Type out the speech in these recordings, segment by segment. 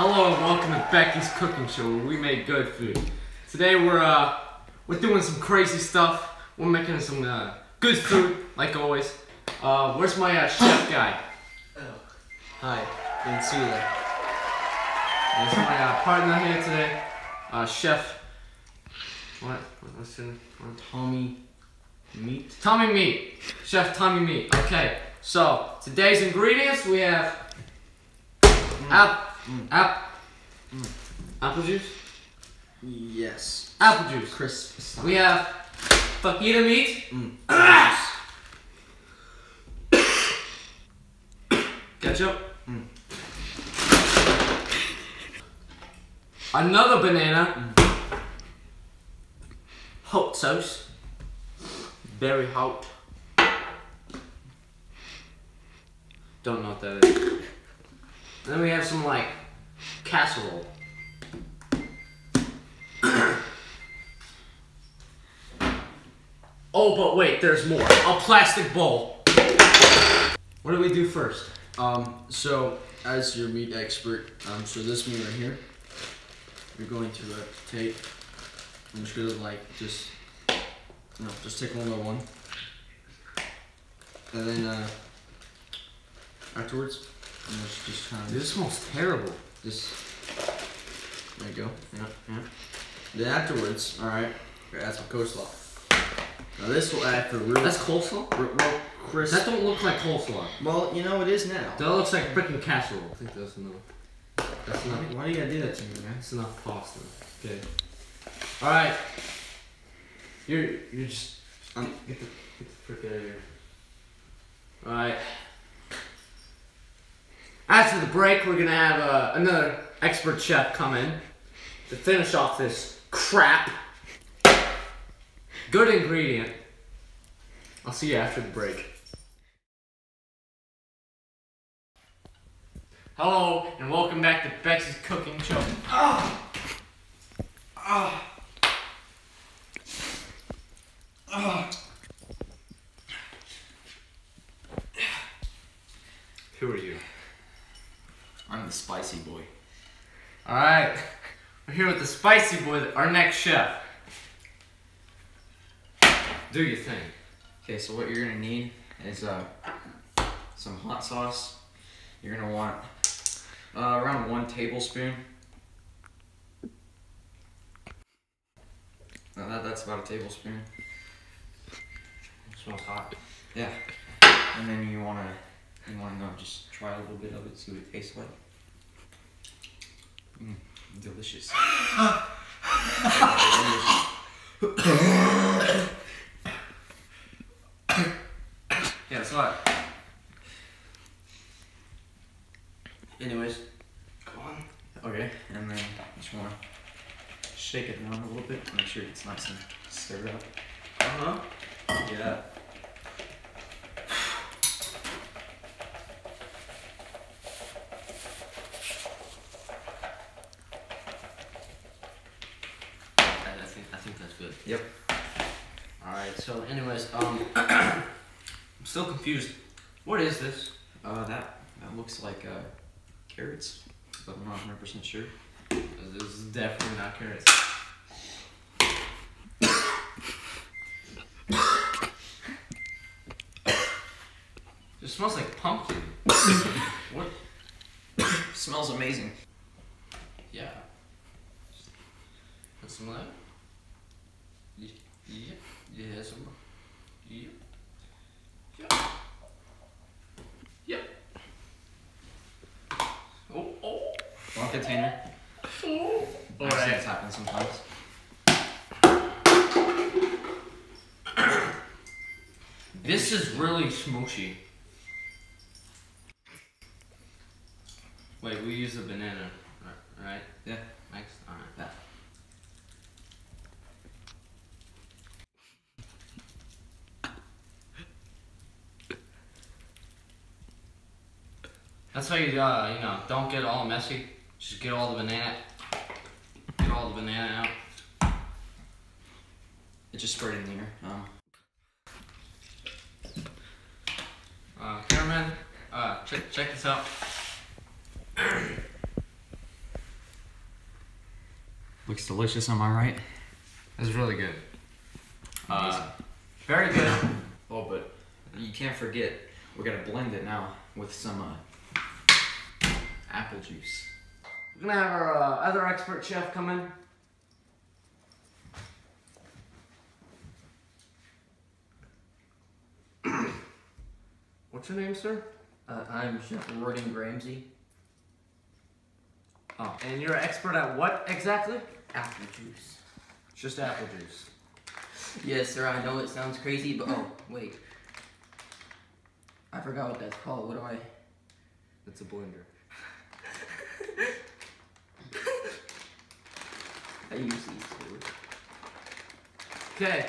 Hello and welcome to Becky's Cooking Show where we make good food. Today we're uh we're doing some crazy stuff. We're making some uh, good food like always. Uh, where's my uh, chef guy? Hi, didn't see that. My uh, partner here today, uh, Chef. What? What's his name? Tommy Meat. Tommy Meat. Chef Tommy Meat. Okay, so today's ingredients we have Mm. app, app, mm. apple juice, Yes. apple juice. Crisp. We have fajita meat, Mm. ketchup, mm. another banana, hot sauce, very hot. Don't know what that is. And then we have some like casserole. oh, but wait, there's more. A plastic bowl. What do we do first? Um, so as your meat expert, um, so this meat right here, you're going to uh, take. I'm just gonna like just, no, just take one by one, and then uh, afterwards, I'm just just kind of This smells terrible. just. There you go. Yeah, yeah. Then afterwards, all right, add some coleslaw. Now this will add for real, That's coleslaw? real, real crisp. That don't look like coleslaw. well, you know it is now. That looks like freaking casserole. I think that's enough. That's Why, enough. why do you gotta do that to me, man? That's enough pasta. Okay. All right. You're you're just Um, get the get the frick out of here. All right. After the break, we're gonna have uh, another expert chef come in to finish off this crap. Good ingredient. I'll see you after the break. Hello, and welcome back to Bex's Cooking Show. Who are you? I'm the spicy boy. Alright, we're here with the spicy boy, our next chef. Do your thing. Okay, so what you're gonna need is uh, some hot sauce. You're gonna want uh, around one tablespoon. No, that, that's about a tablespoon. smells hot. Yeah. And then you wanna you wanna know just try a little bit of it, see what it tastes like. Mm, delicious. Yeah, it's hot. Anyways, go on. Okay, and then just want to shake it around a little bit, make sure it's nice and stirred up. Uh huh. Yeah. I, I think I think that's good. Yep. Alright, so anyways, um I'm still confused. What is this? Uh, that that looks like uh, carrots, but I'm not 100 percent sure. This is definitely not carrots. It smells like pumpkin. what? smells amazing. Yeah. Put some of that. Ye- Yeah. Yeah, some more. Yep. Yep. Yep. Oh, oh. One container. Oh. Accidents happen sometimes. This is really smooshy. Wait, we use a banana, right? Yeah. Next, alright. Yeah. That's how you, uh, you know, don't get all messy. Just get all the banana, get all the banana out. It just sprayed in the air. Um, Uh, cameraman, uh, check check this out. Looks delicious, am I right? That's really good. Uh, very good. Oh, but you can't forget, we're gonna blend it now with some uh, apple juice. We're gonna have our uh, other expert chef come in. What's your name, sir? Uh, I'm Chef Gordon Ramsay. Oh, and you're an expert at what exactly? Apple juice. Just apple juice. Yes, sir. I know it sounds crazy, but oh wait, I forgot what that's called. What do I? It's a blender. I use these too. Okay.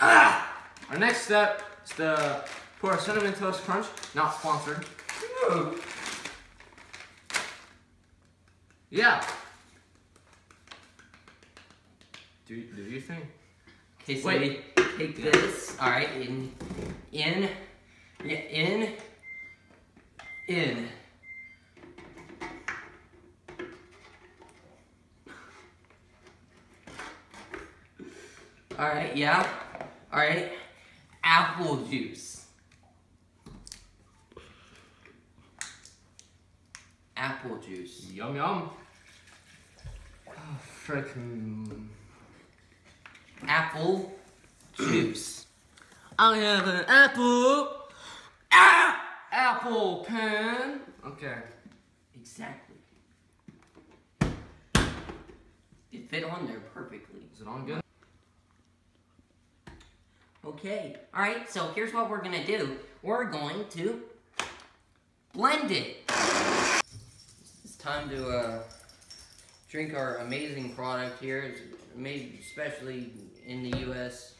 Ah! Our next step is to pour a cinnamon toast crunch. Not sponsored. Yeah. Do do you think? Okay, so Wait. we take this. All right, in, in, yeah, in, in. All right, yeah. All right, apple juice. Apple juice. Yum yum. Oh, frickin'. Apple juice. I have an apple. Ah! Apple pen. Okay. Exactly. It fit on there perfectly. Is it on good? Okay. All right. So here's what we're gonna do. We're going to blend it. It's time to uh, drink our amazing product here. It's made especially in the U.S.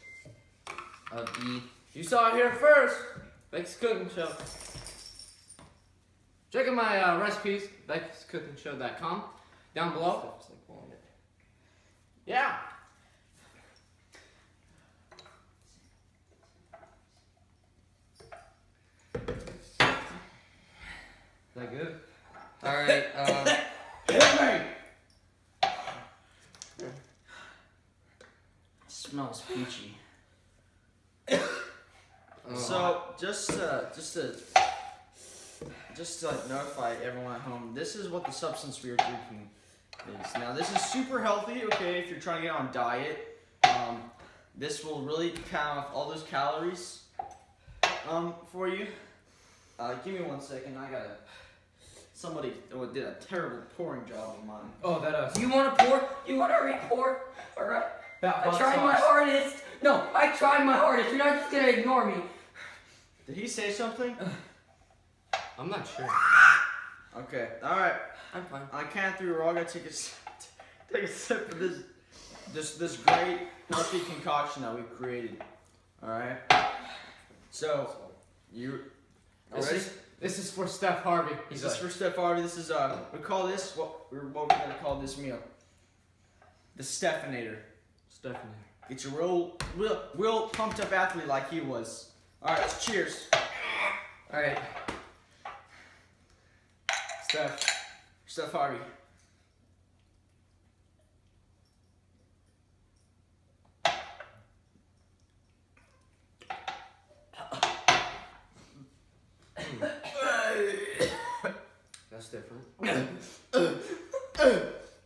of E. You saw it here first. Beck's Cooking Show. Check out my uh, recipes, beck'scookingshow.com, down below. Stuff's like walnut. Yeah. That good? All right. Uh, smells peachy. Oh, So just uh, just to just to like, notify everyone at home, this is what the substance we are drinking is. Now this is super healthy. Okay, if you're trying to get on diet, um, this will really count off all those calories um, for you. Uh, give me one second. I gotta. Somebody oh, did a terrible pouring job of mine. Oh, that uh. You want to pour? You want to report? All right. That I hot tried my hardest. No, I tried my hardest. You're not just gonna ignore me. Did he say something? I'm not sure. Okay. All right. I'm fine. On a count of three, we're all gonna take a s- take a sip of this this this great healthy concoction that we've created. All right. So you. This Ready? is, this is for Steph Harvey. This He's is for Steph Harvey. This is uh we call this what we're what we're gonna call this meal. The Stephanator. Stephanie. Get your real real real pumped up athlete like he was. All right. Cheers. All right. Steph. Steph Harvey.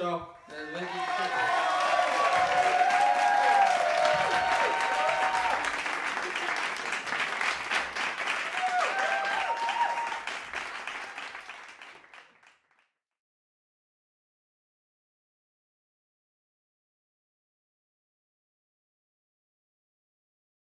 Alright,